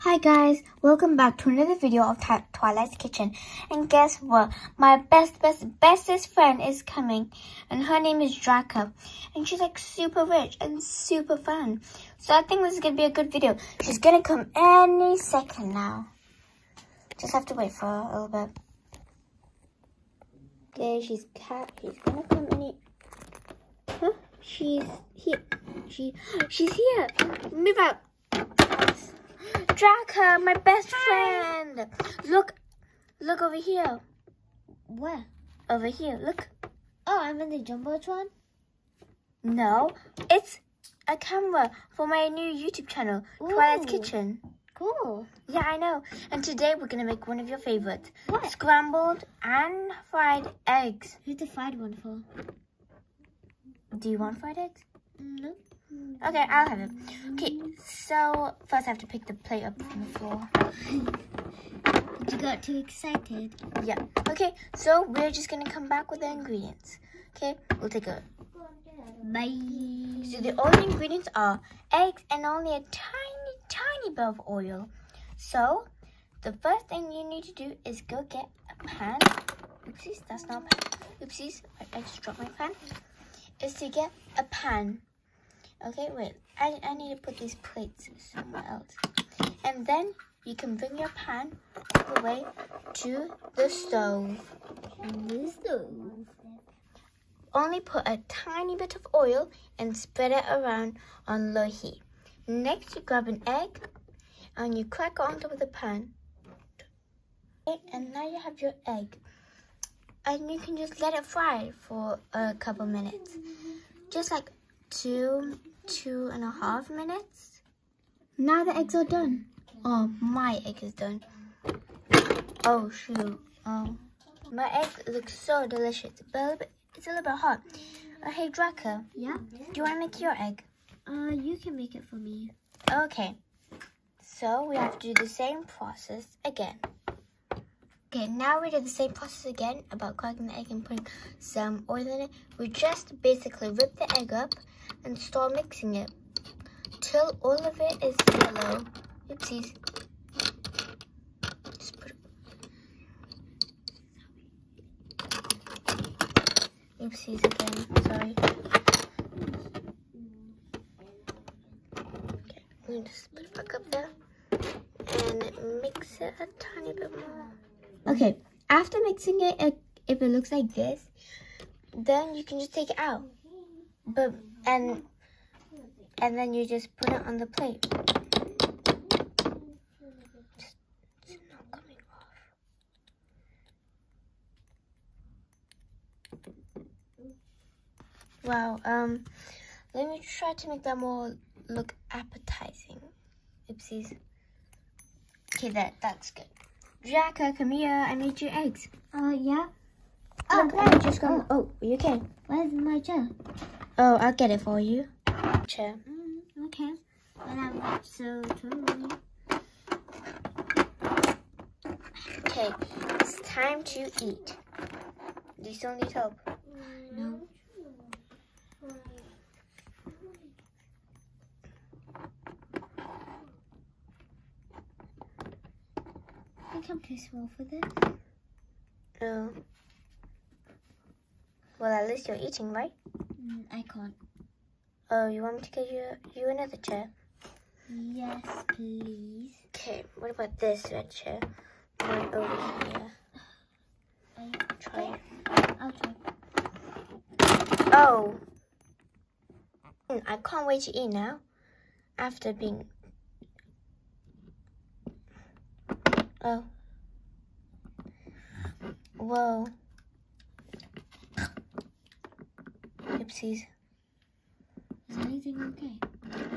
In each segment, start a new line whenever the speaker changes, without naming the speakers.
Hi guys, welcome back to another video of Twilight's Kitchen. And guess what? My best, best, bestest friend is coming. And her name is Draca. And she's like super rich and super fun. So I think this is going to be a good video. She's going to come any second now. Just have to wait for a little bit. Okay, she's cat. She's going to come any... Huh? She's here. She, she's here. Move out. Draca, my best friend. Look, look over here.
Where?
Over here, look.
Oh, I'm in the Jumbotron?
No, it's a camera for my new YouTube channel, Ooh. Twilight's Kitchen.
Cool.
Yeah, I know. And today we're going to make one of your favorites.
What?
Scrambled and fried eggs.
Who's the fried one for?
Do you want fried eggs?
Mm, no.
Okay, I'll have it. Okay, so first I have to pick the plate up from the floor.
you got too excited.
Yeah. Okay, so we're just gonna come back with the ingredients. Okay, we'll take a
bye.
So the only ingredients are eggs and only a tiny, tiny bit of oil. So the first thing you need to do is go get a pan. Oopsies, that's not a pan. Oopsies, I, I just dropped my pan. Is to get a pan Okay, wait. I, I need to put these plates somewhere else. And then you can bring your pan all the way to the stove.
The stove.
Only put a tiny bit of oil and spread it around on low heat. Next, you grab an egg and you crack it on top of the pan. And now you have your egg. And you can just let it fry for a couple minutes. Just like two, two and a half minutes. Now the eggs are done. Oh, my egg is done. Oh, shoot. Oh. My egg looks so delicious, but bit, it's a little bit hot. Uh, hey, Draca.
Yeah?
Do you want to make your egg?
Uh, you can make it for me.
Okay. So, we have to do the same process again. Okay, now we do the same process again about cracking the egg and putting some oil in it. We just basically rip the egg up and start mixing it till all of it is yellow. Oopsies. Oopsies again, sorry. Okay, I'm going to just put it back up there and mix it a tiny bit more. Okay, after mixing it, if it looks like this, then you can just take it out. But and and then you just put it on the plate. Wow, um, let me try to make that more look appetizing. Oopsies. Okay, that that's good. Draca, come here. I made you eggs.
Uh, yeah.
Look, oh, I just got. Oh, you okay?
Where's my chair?
Oh, I'll get it for you. Chair.
Mm, okay. But I'm so totally.
Okay, it's time to eat. Do you still need help?
No. I I'm too small for this.
Oh. Well, at least you're eating, right?
Mm, I can't.
Oh, you want me to get you, you another chair?
Yes, please.
Okay, what about this red chair? One over here.
I
try it.
I'll try.
Oh. Hmm, I can't wait to eat now. After being... Oh. Whoa. Oopsies.
Is anything okay?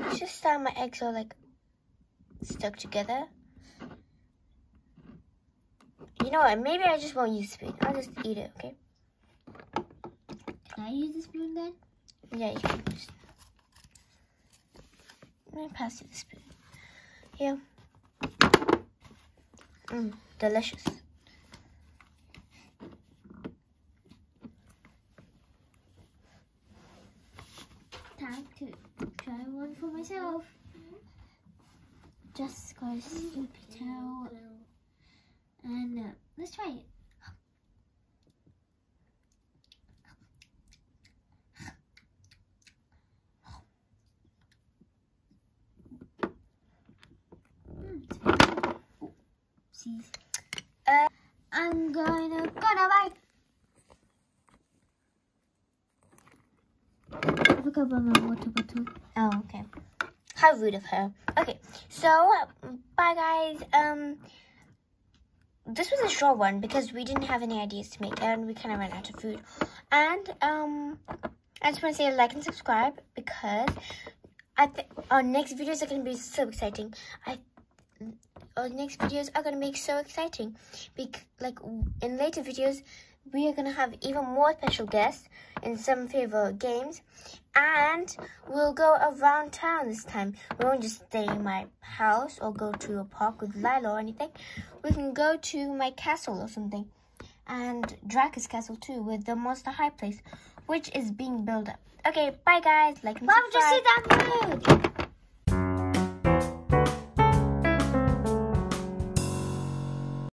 It's just that my eggs are like stuck together. You know what? Maybe I just won't use spoon. I'll just eat it, okay?
Can I use the spoon then?
Yeah, you can use Let me pass you the spoon. Here. Mmm, delicious.
time to try one for myself. Just got a sleepy towel. And uh, let's try it. Mm, it's very good. Oopsies.
Uh,
I'm gonna gonna bite. I forgot about my water bottle.
Oh, okay. How rude of her. Okay, so bye guys. Um, this was a short one because we didn't have any ideas to make and we kind of ran out of food. And um, I just want to say like and subscribe because I think our next videos are going to be so exciting. I our next videos are going to be so exciting. Bec like in later videos, we are going to have even more special guests in some favorite games. And we'll go around town this time. We won't just stay in my house or go to a park with Lila or anything. We can go to my castle or something. And Draca's Castle too with the Monster High Place, which is being built up. Okay, bye guys. Like and
Mom, just
subscribe.
see that food.